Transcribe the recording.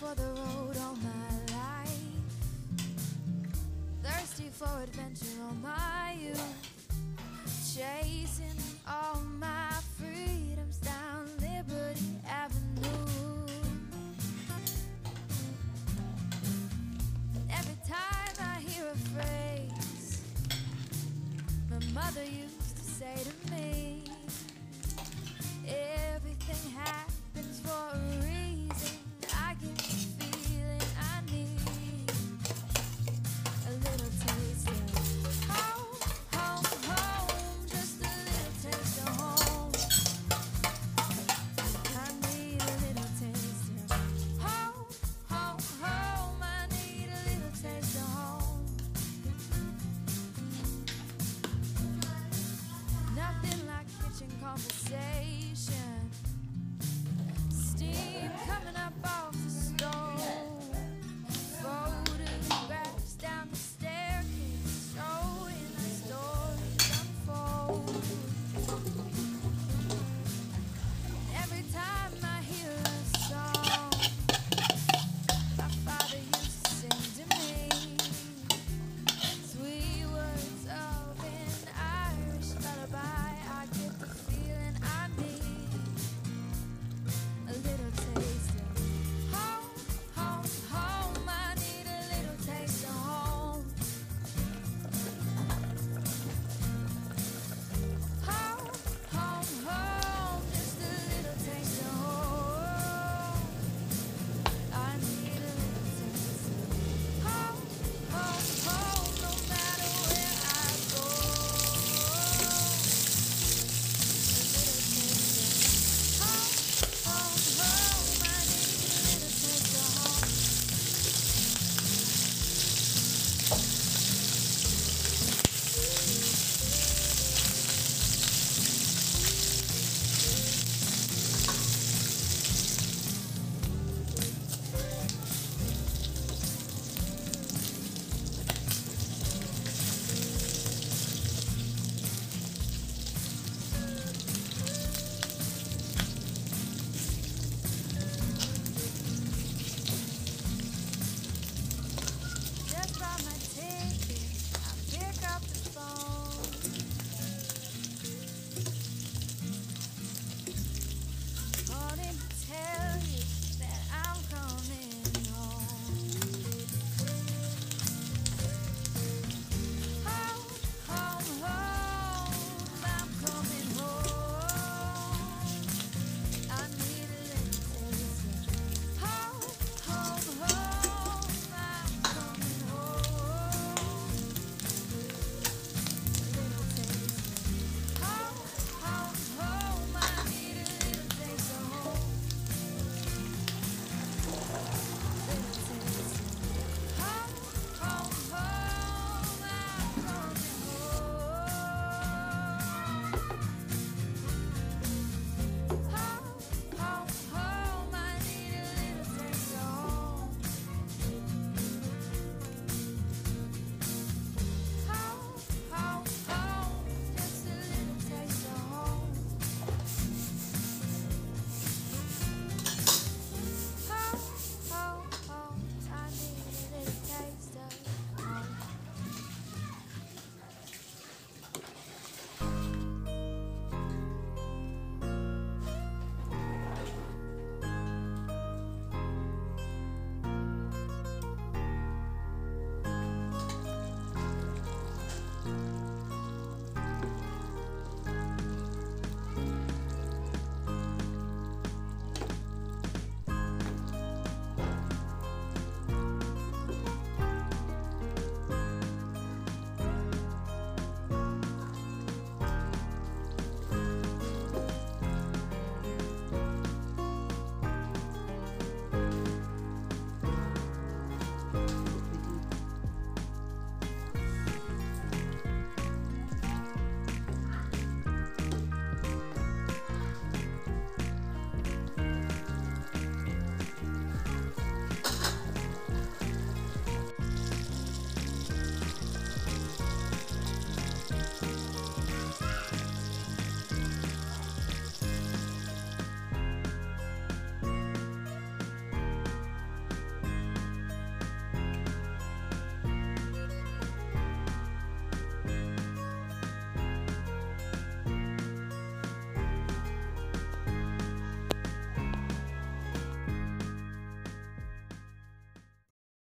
for the road all my life. Thirsty for adventure all my youth. Chasing all my freedoms down Liberty Avenue. And Every time I hear a phrase, my mother used to say to me.